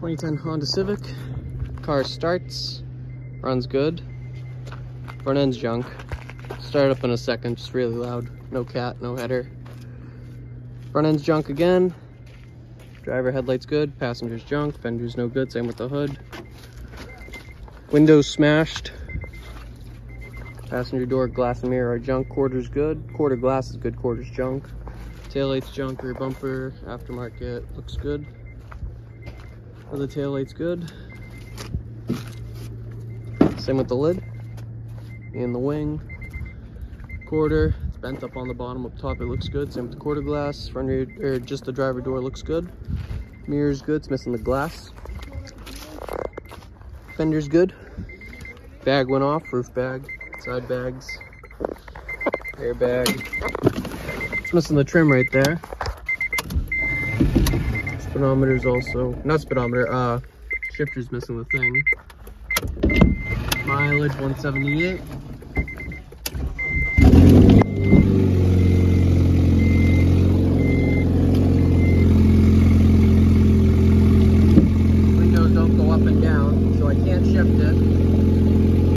2010 Honda Civic. Car starts, runs good. Front end's junk. Start up in a second, just really loud. No cat, no header. Front end's junk again. Driver headlights good, passenger's junk, fender's no good, same with the hood. Windows smashed. Passenger door, glass and mirror are junk, quarter's good. Quarter glass is good, quarter's junk. Taillight's junk, rear bumper, aftermarket, looks good. Other taillight's good. Same with the lid. And the wing. Quarter, it's bent up on the bottom, up top it looks good. Same with the quarter glass. Front rear, or just the driver door looks good. Mirror's good, it's missing the glass. Fender's good. Bag went off, roof bag, side bags, airbag. It's missing the trim right there speedometer's also, not speedometer, uh, shifter's missing the thing. Mileage 178. Windows don't go up and down, so I can't shift it.